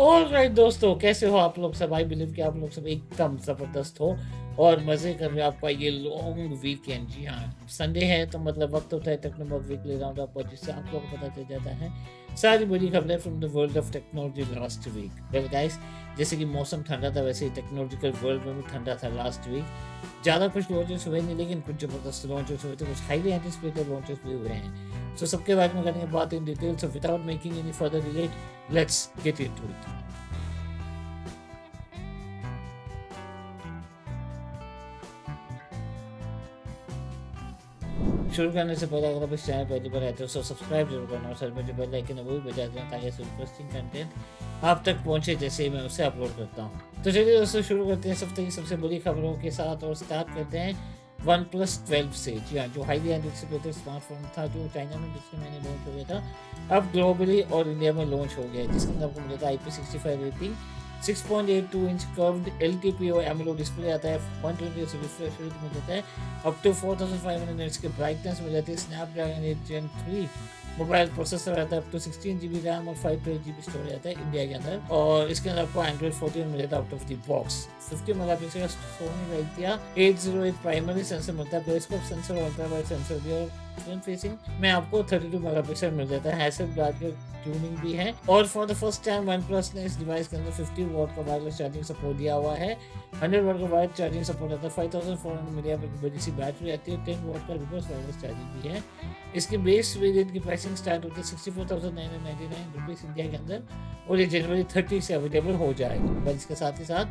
All right दोस्तों, कैसे हो आप लोग सब? आई बिलीव कि आप लोग सब एकदम ज़बरदस्त हो और मज़े कर रहे हो आपका ये लॉन्ग वीकेंड जी हाँ संडे है तो मतलब वक्त होता है टेक्नोमॉक वीकली राउंड अप और जिससे आप लोगों को पता चल जाता है सारी बड़ी खबरें from the world of technology last week well guys जैसे कि मौसम ठंडा था, वैसे ही टेक्नोलॉजिकल वर्ल्ड में भी ठंडा था लास्ट वीक ज़्यादा कुछ लॉन्चेस हुए नहीं, लेकिन कुछ ज़बरदस्त लॉन्चेस हुए थे कुछ हाईली एंटिसिपेटेड लॉन्चेस भी हुए हैं। सो सबके बारे में करेंगे बात in detail so without making any further delay let's get into it शुरू करने से पहले, अगर आप इस चैनल पहली बार हो तो सब्सक्राइब ज़रूर करना और सर जो बेल आइकन है, वो भी बजा देना ताकि ऐसे इंटरेस्टिंग कंटेंट आप तक पहुँचे जैसे ही मैं उसे अपलोड करता हूँ। तो चलिए दोस्तों, शुरू करते हैं हफ़्ते की सबसे बड़ी खबरों के साथ और स्टार्ट करते हैं। वन प्लस ट्वेल्व से जी हाँ जो हाईली एंटिसिपेटेड स्मार्टफ़ोन था, जो चाइना में पिछले महीने लॉन्च हो गया था, अब ग्लोबली और इंडिया में लॉन्च हो गया है, जिसके अंदर आपको मिलेगा I P sixty five rating 6.82 inch curved और एमलो डिस्प्ले आता है 120 रिफ्रेश रेट मिल जाता है अप टू 4500 निट्स की ब्राइटनेस मिल जाती है Snapdragon eight gen 3 mobile processor आता है up to sixteen G B RAM और five twelve G B storage आता है इंडिया के अंदर। और इसके अंदर आपको एंड्रॉइड फोर्टीन मिल जाता है out of the box fifty mega pixel Sony Lytia eight zero eight primary sensor मिलता है पेरिस्कोप सेंसर होता वाइड सेंसर भी और फ्रंट फेसिंग में आपको 32 मेगापिक्सल मिल जाता है। ऐसे ब्लैक ट्यूनिंग भी है। और for the first time OnePlus ने इस डिवाइस के अंदर 50 वॉट का वायरलेस चार्जिंग सपोर्ट दिया हुआ है। 100 वॉट का वायर चार्जिंग सपोर्ट आता है। 5400 मिलिया की बड़ी सी बैटरी आती है। 10 वॉट का रिवर्स वायरलेस चार्जिंग भी है। इसकी बेस वेरिएंट की प्राइसिंग स्टार्ट होती है sixty four thousand nine hundred ninety nine rupees India के अंदर। और ये जनवरी थर्टी से अवेलेबल हो जाएगी। बस इसके साथ ही साथ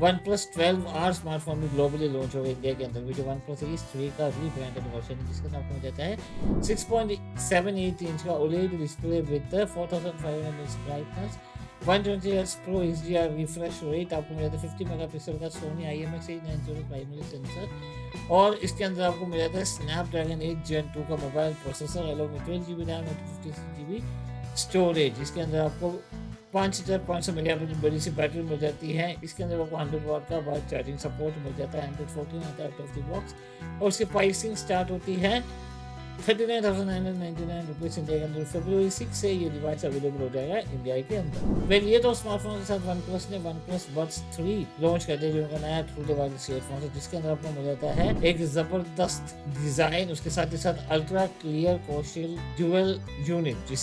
one plus twelve R smartphone भी ग्लोबली लॉन्च हो गया इंडिया के अंदर। जो वन प्लस सीरीज़ थ्री का रीब्रांडेड वर्जन जिसका हो जाता है। Six point seven eight inch का OLED display with four thousand five hundred brightness 120 Hz Pro HDR refresh rate, आपको मिला था 50 मेगापिक्सल का Sony I Sony IMX890 primary sensor और इसके अंदर आपको मिला था Snapdragon 8 Gen 2 का मोबाइल प्रोसेसर अलग में ट्वेल्व जी बी रैम और fifty six G B storage इसके अंदर आपको पाँच हज़ार पाँच सौ मिलिया बड़ी सी बैटरी मिल जाती है। इसके अंदर आपको हंड्रेड वाट का वाइड चार्जिंग सपोर्ट मिल जाता है। हंड्रेड फोर्टीन आता है आउट ऑफ़ दी बॉक्स और उसकी प्राइसिंग स्टार्ट होती है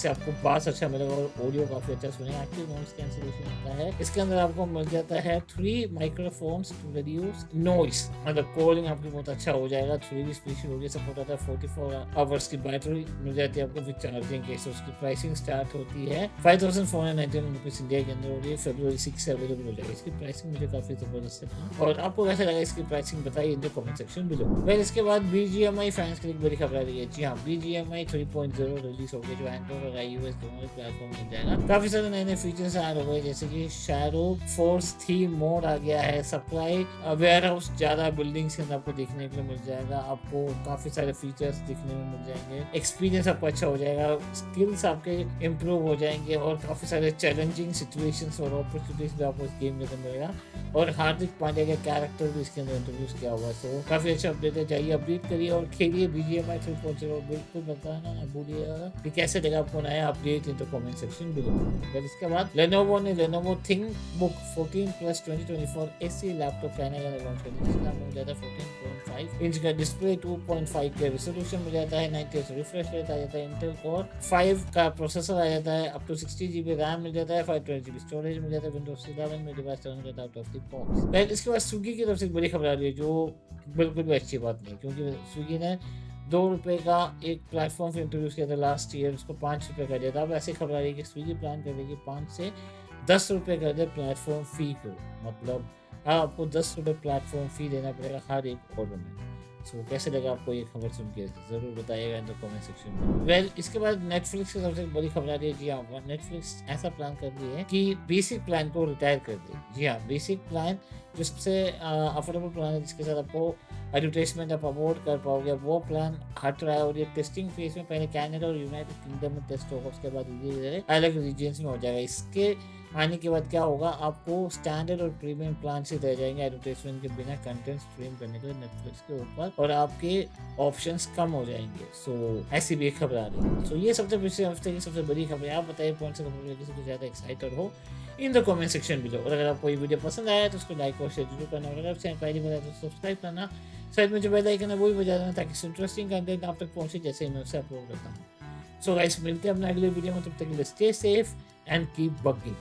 आपको बास अच्छा मिलेगा और ऑडियो काफ़ी अच्छा सुनेगा। है। इसके अंदर आपको मिल जाता है थ्री रिड्यूस नॉइस मतलब कॉलिंग आपकी बहुत अच्छा हो जाएगा। थ्री स्पीकर ऑडियो सपोर्ट आता है फोर्टी फोर आवर्स की बैटरी मिल जाती है आपको विद चार्जिंग के उसकी प्राइसिंग स्टार्ट होती है। Five thousand four hundred ninety rupees India के अंदर और ये फेब्रवरी सिक्स से अवेलेबल हो जाएगी। इसकी प्राइसिंग मुझे काफ़ी ज़बरदस्त है और आपको कैसा लगा इसकी प्राइसिंग बताइए in comment section below well इसके बाद B G M I fans के लिए बड़ी खबर आ रही है। जी हाँ B G M I three point zero release हो गया, जो एंड्रॉइड और आई एस दोनों प्लेटफॉर्म मिल जाएगा। काफ़ी सारे नए नए फीचर्स आ रहे हैं, जैसे कि शैरो फोर्स थीम मोड आ गया है। सप्लाई वेयर हाउस ज़्यादा बिल्डिंग्स के अंदर आपको देखने के लिए मिल जाएगा। आपको काफ़ी सारे फीचर्स दिखने में मिल जाएँगे। एक्सपीरियंस आपको अच्छा हो जाएगा स्किल्स आपके इम्प्रूव हो जाएँगे और काफ़ी सारे चैलेंजिंग सिचुएशंस और अपॉर्चुनिटीज़ भी आपको इस गेम में मिलेगा। और हार्दिक पांड्या का कैरेक्टर भी इसके अंदर इंट्रोड्यूस किया हुआ है तो काफ़ी अच्छा अपडेट है। जाइए अपडेट करिए और खेलिए B G M I three बिल्कुल बताना भूलिएगा कि कैसे लगा आपको नया update in the comment section below फिर इसके बाद लेनोवो ने Lenovo ThinkBook 14 plus 2024 AC laptop कहने का लॉन्च कर दिया, जिसका नाम मिल जाता है 14.5 इंच का डिस्प्ले 2.5 के रेजोल्यूशन मिल जाता है 90 रिफ्रेश रेट आ जाता है इंटेल कोर 5 का प्रोसेसर आ जाता है up to sixty G B RAM मिल जाता है five twelve G B storage मिल जाता है विंडोज़ इलेवन में डिवाइस टर्न करता है ऑफ़ द बॉक्स इसके बाद स्विगी की तरफ़ से एक बड़ी खबर आ रही है, जो बिल्कुल भी अच्छी बात नहीं क्योंकि स्विगी ने दो रुपए का एक प्लेटफॉर्म इंट्रोड्यूस किया था लास्ट ईयर उसको पाँच रुपये कर दिया था। अब ऐसी खबर आ रही है कि स्विगी प्लान कर देगी पाँच से दस रुपये कर दे प्लेटफॉर्म फ़ी को। मतलब आपको दस रुपये प्लेटफॉर्म फ़ी देना पड़ेगा हर एक ऑर्डर में। सो so, कैसे लगा आपको ये खबर सुन के? ज़रूर बताइएगा इन द कमेंट सेक्शन में। वेल well, इसके बाद नेटफ्लिक्स की सबसे बड़ी खबर आ रही है। जी हाँ नेटफ्लिक्स ऐसा प्लान कर रही है कि बेसिक प्लान को रिटायर कर दे। जी हाँ बेसिक प्लान जो सबसे अफोर्डेबल प्लान है जिसके साथ आपको एडवर्टाइजमेंट आप अवॉर्ड कर पाओगे वो प्लान हट रहा है। और ये टेस्टिंग फ़ेज़ में पहले कैनेडा और यूनाइटेड किंगडम में टेस्ट होगा उसके बाद अलग रीजन्स में हो जाएगा। इसके आने के बाद क्या होगा? आपको स्टैंडर्ड और प्रीमियम प्लान से रह जाएँगे एडवर्टाइजमेंट के बिना कंटेंट स्ट्रीम करने के लिए नेटफ्लिक्स के ऊपर और आपके ऑप्शंस कम हो जाएँगे। सो so, ऐसी भी एक खबर आ रही है। सो ये सबसे पिछले हफ़्ते की सबसे बड़ी खबर है। आप बताइए कौन सी खबर किसी को ज़्यादा एक्साइटेड हो? In the comment section below और अगर आपको ये वीडियो पसंद आया तो उसको लाइक और शेयर ज़रूर करना। और अगर आपसे पहली बार तो सब्सक्राइब करना। साइड में जो बेल आइकन है वो भी बजा देना ताकि इंटरेस्टिंग कंटेंट आप तक पहुँचे जैसे मैं उसे अपलोड करता हूँ। सो गाइस मिलते हैं अपने अगले वीडियो में। तब तक के लिए stay safe and keep bugging